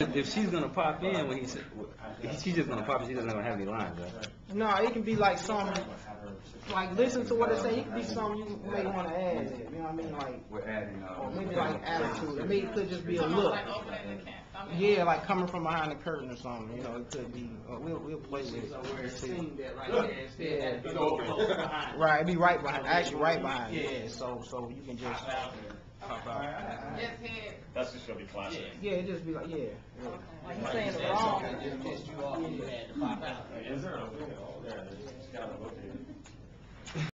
If she's gonna pop in when he said, she's just gonna pop in, she doesn't have any lines, right? No, it can be like some, like listen to what they say. It could be something you may want to add. It, you know what I mean? Like, We're adding, uh. or maybe like attitude. Or maybe it could just be a look. Like opening the can. I mean- Yeah, like coming from behind the curtain or something. You know, it could be. Uh, we'll we'll play with it. So where it's See. seen that right there, instead of being close behind. Right, it'd be right behind. Actually, right behind. Yeah. So so you can just Pop out. pop out. Just head. That's just gonna be classic. Yeah, it just be like yeah. yeah. Like you saying it wrong. Pissed you off, you had to pop out. Is there a, there, it's kind of located.